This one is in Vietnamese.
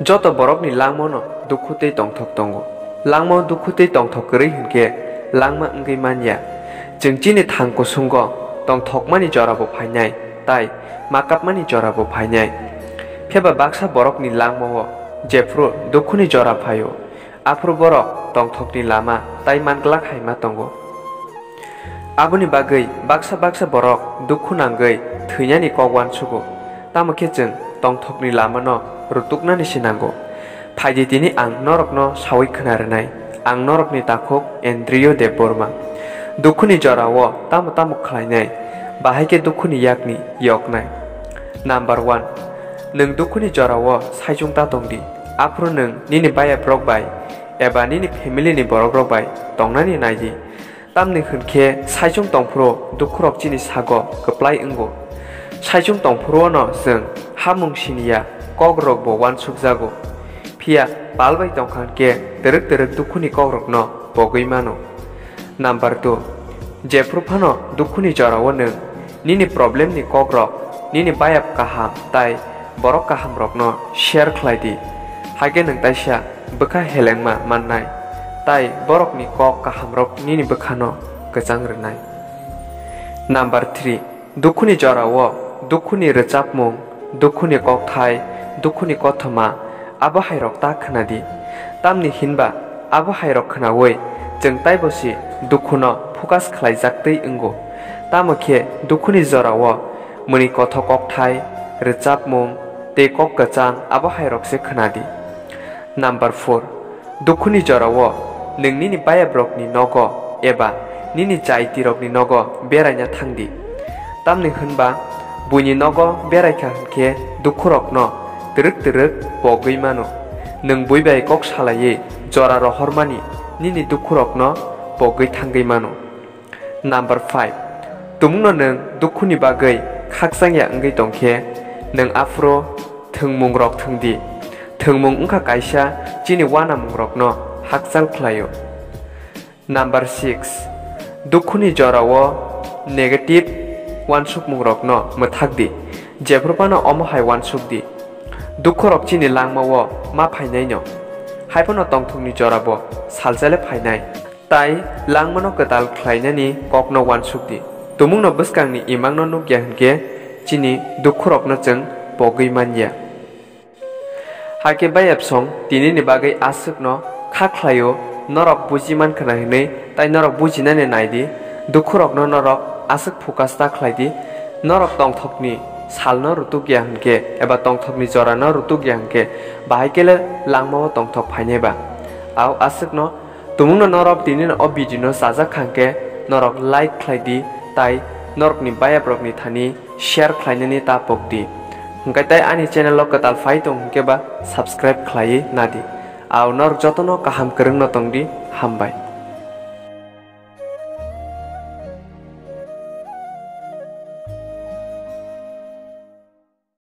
joto borok ni langmo no dukhutei tongthok tongo. Langmo dukhutei tongthok kwrwi hinkhe langma wngwi manya. जों chini thang kusungo tongthokmani jorabo phainai. Tai makapmani jorabo phainai. Pheba baksa borokni langmo jefru dukhuni jora phaio afro borok tongthokni lama tai manglak haima tongo. Aboni bagui baksa baksa borok dukhu nangui thৈnyani kogwan sugo tamokhe जों tongthokni lama no rutuknani sinango phaidi tini ang norokno sawi khnaranai ang norokni takhok endriyo deborma dukhuni jorao tamu tamu khlainai bahaike dukhuni yakni yoknai number 1 nung dukhuni jorao saijungta tongdi afro nung nini baya brok bai eba nini family ni borok rok bai tongnani naidi tamni khunke saijung tongpro dukhurok chini sago kaplai ungo 사이중 동프로너 승 하뭉신이야 거그럭 보완 숙자고 피야 발바이 동칸께 드럭드럭 두쿠니 거그럭너 보그이마노 넘버 2 제프로파노 두쿠니 저라워는 니니 프로블렘니 거그럭 니니 바이압 가함 따이 버럭 가함 럭너 쉐어 클라이디 하게 능 따샤 버카 헬랭마 만나이 따이 버럭니 거 가함 럭 니니 버카노 그장르나이 넘버 3 두쿠니 저라워 rechapmung dukhuni kok thai dukhuni kothama abo hairok ta khnadi tamni hinba abo hairok khnawoi जों ताइबसि दुखुनो फकास खालायजाक्तै इंगो तामखे दुखुनि जराव मनि कथ ककथाय रोजाबमुं ते कक गचां आबो हायरकसे खोनादि नाम्बार फोर दुखुनि जराव नोंनि बायाब्रकनि नग एबा निनि जायतिरकनि नग बेरायना थांदि तामनि होनबा buini nogo beraikanke dukhurokno tiruk tiruk bogui mano. Nung buibai kok salaye jora rohormani nini dukhurokno bogui thangai mano. Number 5 tumungno nung dukhuni bagai khaksangya ngai tongke nung afro thengmungrok thengdi thengmung ungkha kaisa chini wana mungrokno haksal khlayo. Number six. 6 dukhuni wo, negative वान सू न मथाग मि जेफ्रप न अम सुख दि दुखु रपछििनी लङ मै नो टुङ जो सालजाले फङमनो खाल्नु सुख दि तुमुन बसकङ इमङन नो गिहान चिनी दुखुरवन जगिमानी हाकेब एबसङ दिने नि बगै आयो नरब बुझि मनै तरव बुझिने नै दि दुखु रपन नरब আশিক ফোকাস তাক খাইদি নরক টংথকনি সালন ঋতু গিয়াহে এবার টংথকনি জরান ঋতু গিয়াহে বাইকেলে লাংম টংথক ফাইনেবা আও আশিক ন তুমু নরব দিন অবিদিন সাজা খাঙ্কে নরক লাইক খাইদি তাই নরক নি বায়াব্রক নি থানি শেয়ার খাইনি তা পক্তি হুকাই তাই আনি চ্যানেল কতাল ফাই তুমকে বা সাবস্ক্রাইব খাই নাদি আও নরক যতন কাহাম করং দি হামবাই